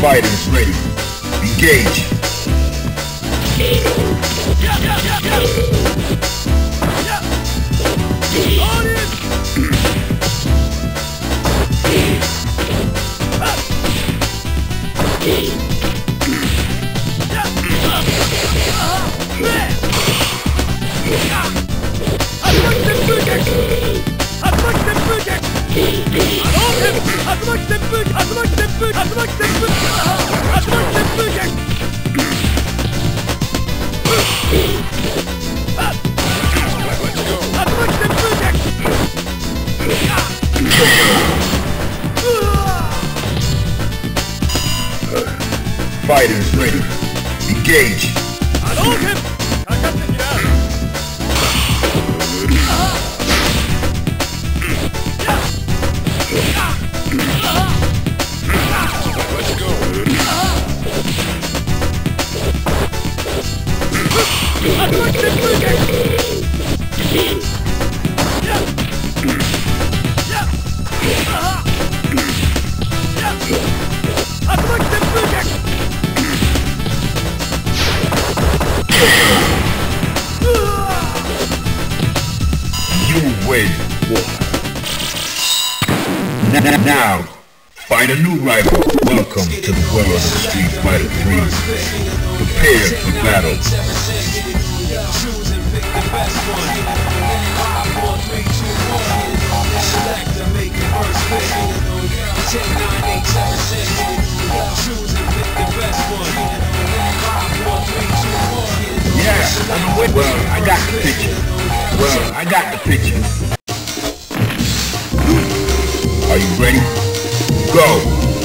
Fighters ready. Engage. Fighters Now, find a new rival. Welcome to the world of Street Fighter 3. Prepare for battle. Yeah. Well, I got the picture. Well, I got the picture. Are you ready? Go!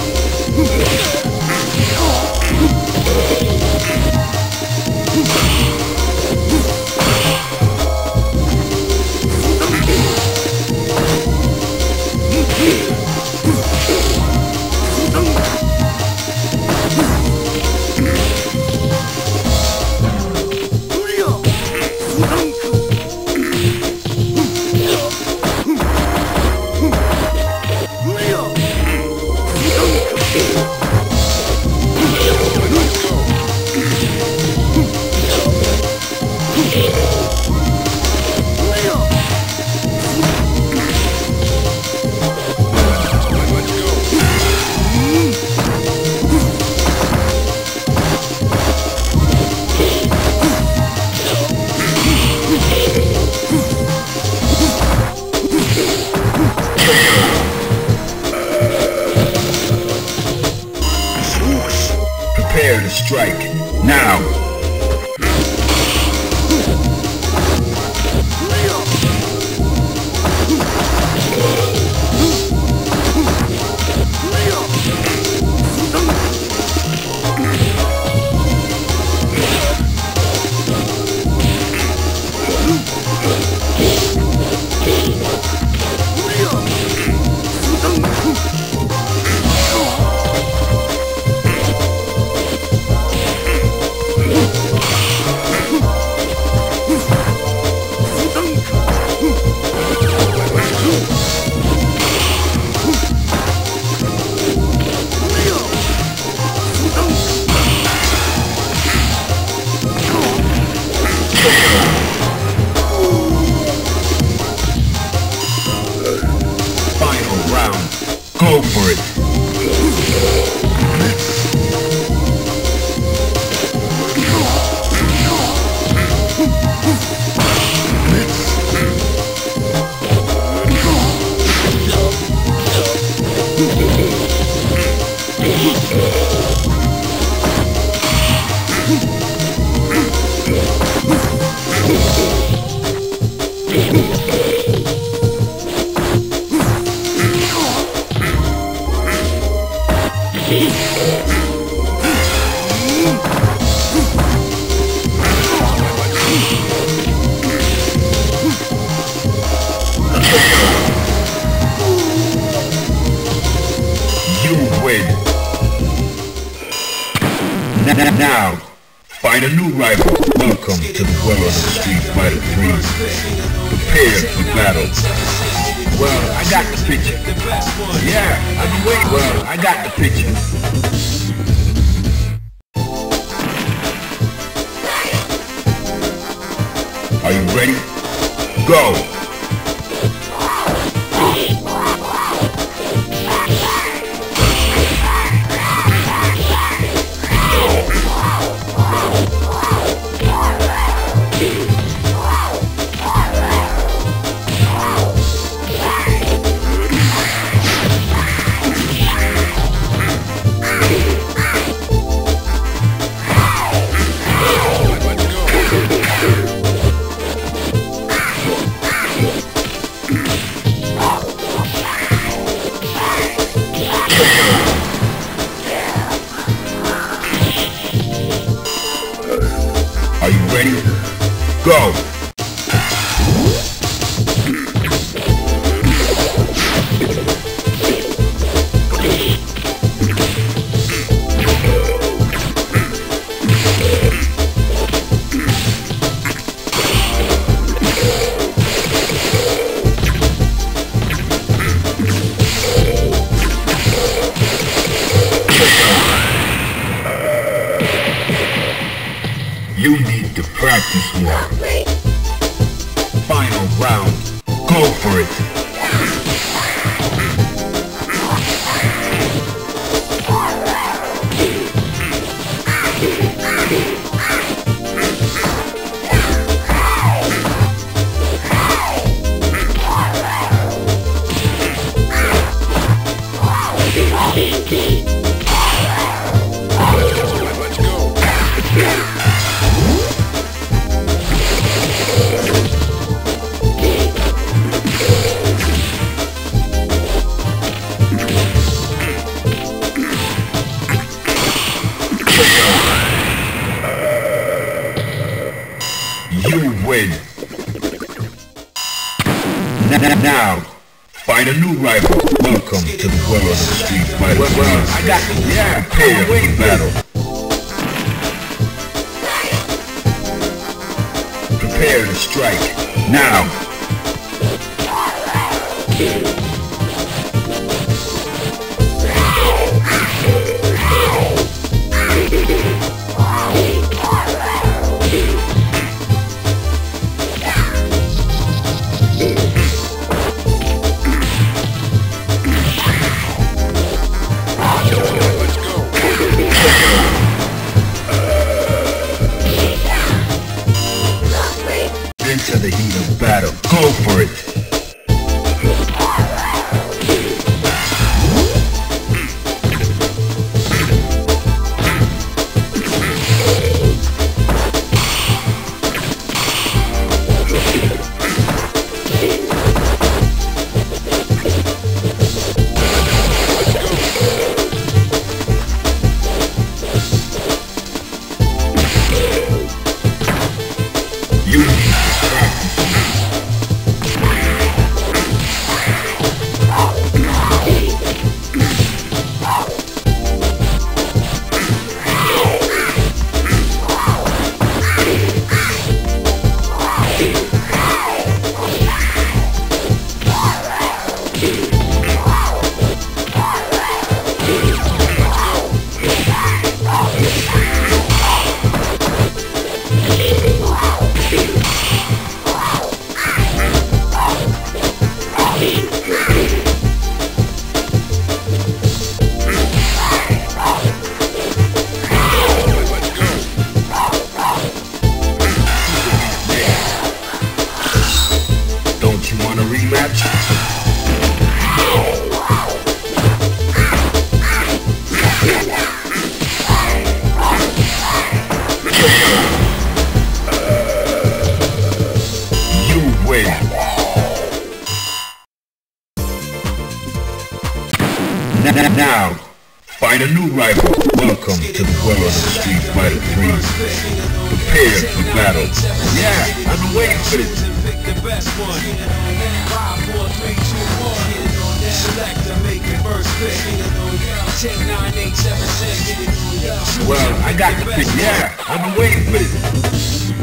Now, find a new rival. Welcome to the world of the Street Fighter 3. Prepare for battle. Well, I got the picture. Yeah, I've been waiting. Well, I got the picture. Are you ready? Go! You need to practice more. Final round. Go for it. N- find a new rival. Welcome to the world of Street Fighter. I got the yeah. Prepare for the battle. Prepare to strike. Now. Heat You win. N- Now, find a new rival. Welcome to the world of the Street Fighter 3. Prepare for battle. Yeah, been waiting for six. Well, I got the pick. Yeah, been waiting for this.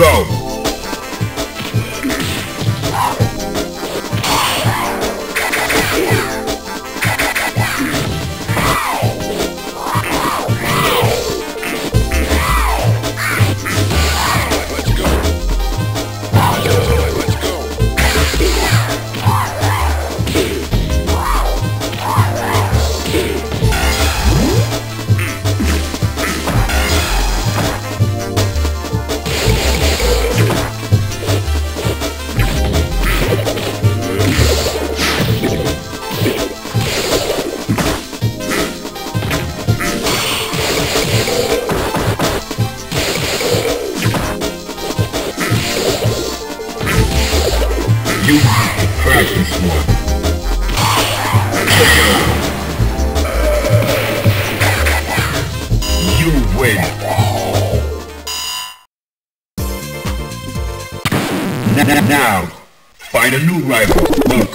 Go!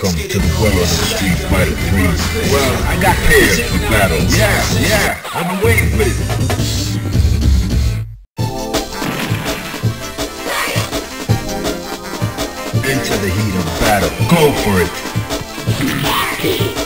Welcome to the world of Street Fighter 3. Well, I got pairs for battle. Yeah, yeah, I've been waiting for this. Into the heat of battle. Go for it.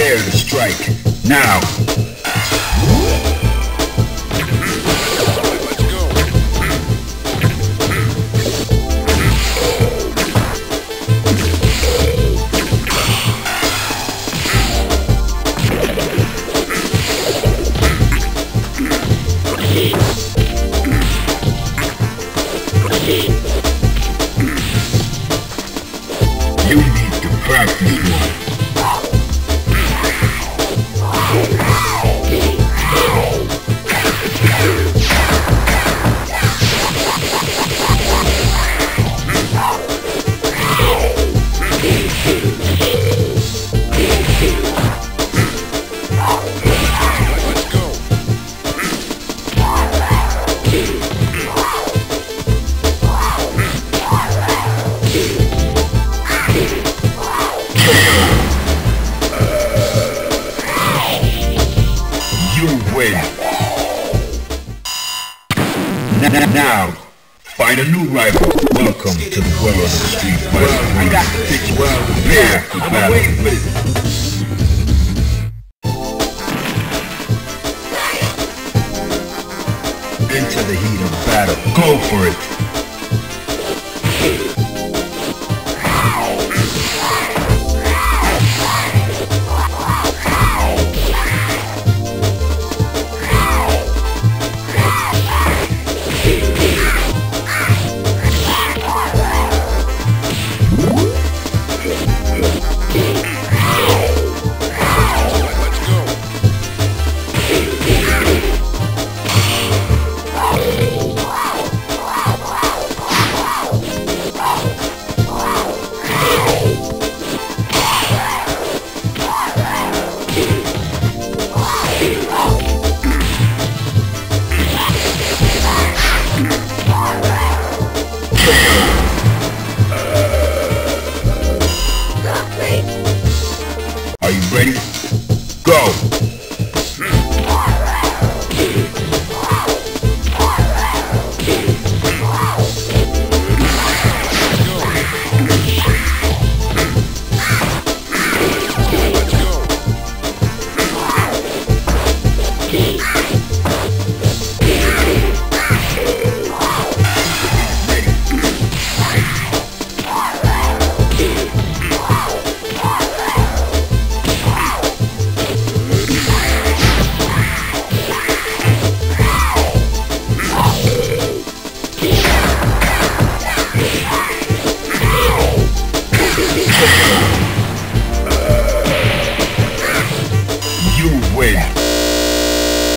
Prepare to strike. Now. Let's go. You need to practice more. Win. N- Now, find a new rival. Welcome to the world of Street Fighter 3. I got the pitch well. Prepare for battle. waiting for this. Into the heat of battle. Go for it.